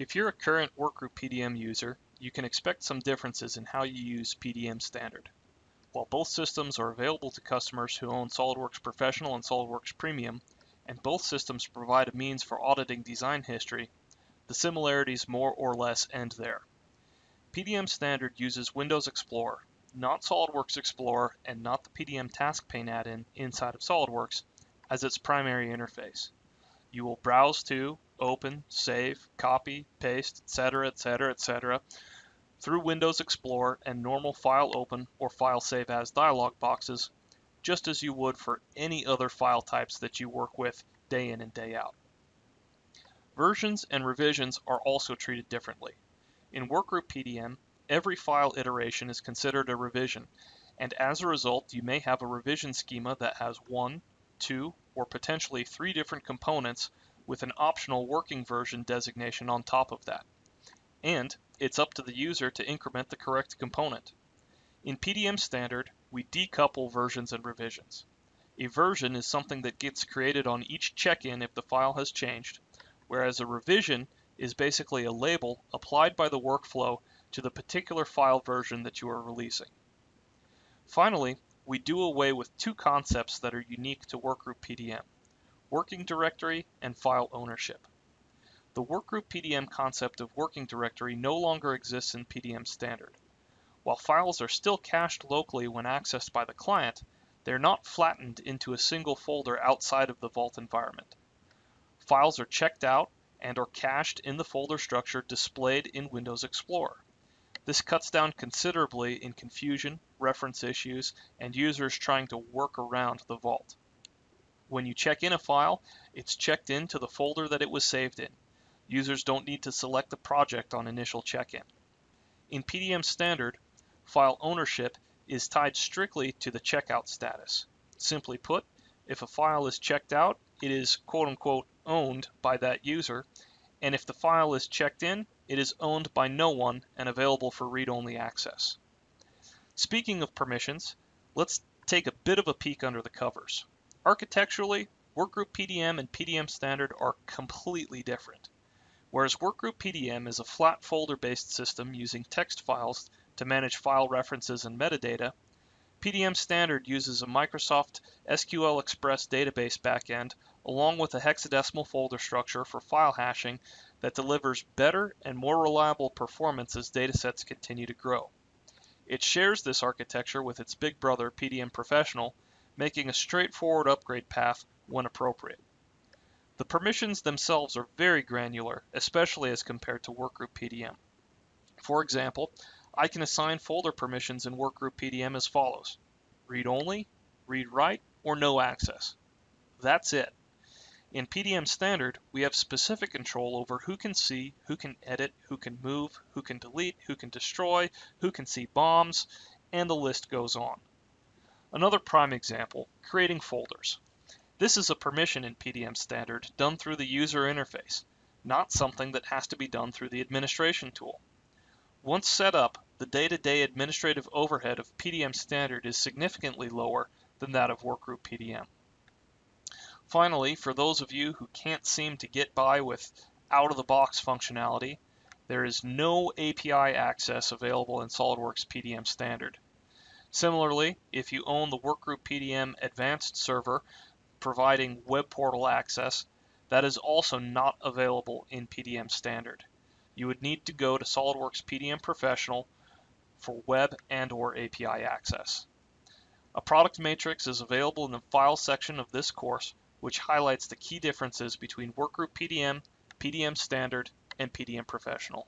If you're a current Workgroup PDM user, you can expect some differences in how you use PDM Standard. While both systems are available to customers who own SOLIDWORKS Professional and SOLIDWORKS Premium, and both systems provide a means for auditing design history, the similarities more or less end there. PDM Standard uses Windows Explorer, not SOLIDWORKS Explorer and not the PDM Task Pane add-in inside of SOLIDWORKS, as its primary interface. You will browse to, open, save, copy, paste, etc., etc., etc., through Windows Explorer and normal File Open or File Save As dialog boxes, just as you would for any other file types that you work with day in and day out. Versions and revisions are also treated differently. In Workgroup PDM, every file iteration is considered a revision, and as a result, you may have a revision schema that has one, two, or potentially three different components with an optional working version designation on top of that. And it's up to the user to increment the correct component. In PDM Standard, we decouple versions and revisions. A version is something that gets created on each check-in if the file has changed, whereas a revision is basically a label applied by the workflow to the particular file version that you are releasing. Finally, we do away with two concepts that are unique to Workgroup PDM, working directory and file ownership. The Workgroup PDM concept of working directory no longer exists in PDM standard. While files are still cached locally when accessed by the client, they're not flattened into a single folder outside of the Vault environment. Files are checked out and are cached in the folder structure displayed in Windows Explorer. This cuts down considerably in confusion, reference issues, and users trying to work around the vault. When you check in a file, it's checked into the folder that it was saved in. Users don't need to select the project on initial check-in. In PDM Standard, file ownership is tied strictly to the checkout status. Simply put, if a file is checked out, it is quote-unquote owned by that user, and if the file is checked in, it is owned by no one and available for read-only access. Speaking of permissions, let's take a bit of a peek under the covers. Architecturally, Workgroup PDM and PDM Standard are completely different. Whereas Workgroup PDM is a flat folder-based system using text files to manage file references and metadata, PDM Standard uses a Microsoft SQL Express database backend along with a hexadecimal folder structure for file hashing that delivers better and more reliable performance as datasets continue to grow. It shares this architecture with its big brother PDM Professional, making a straightforward upgrade path when appropriate. The permissions themselves are very granular, especially as compared to Workgroup PDM. For example, I can assign folder permissions in Workgroup PDM as follows. Read only, read write, or no access. That's it. In PDM Standard, we have specific control over who can see, who can edit, who can move, who can delete, who can destroy, who can see BOMs, and the list goes on. Another prime example, creating folders. This is a permission in PDM Standard done through the user interface, not something that has to be done through the administration tool. Once set up, the day-to-day -day administrative overhead of PDM Standard is significantly lower than that of Workgroup PDM. Finally, for those of you who can't seem to get by with out-of-the-box functionality, there is no API access available in SOLIDWORKS PDM Standard. Similarly, if you own the Workgroup PDM Advanced server providing web portal access, that is also not available in PDM Standard you would need to go to SOLIDWORKS PDM Professional for web and or API access. A product matrix is available in the file section of this course, which highlights the key differences between Workgroup PDM, PDM Standard, and PDM Professional.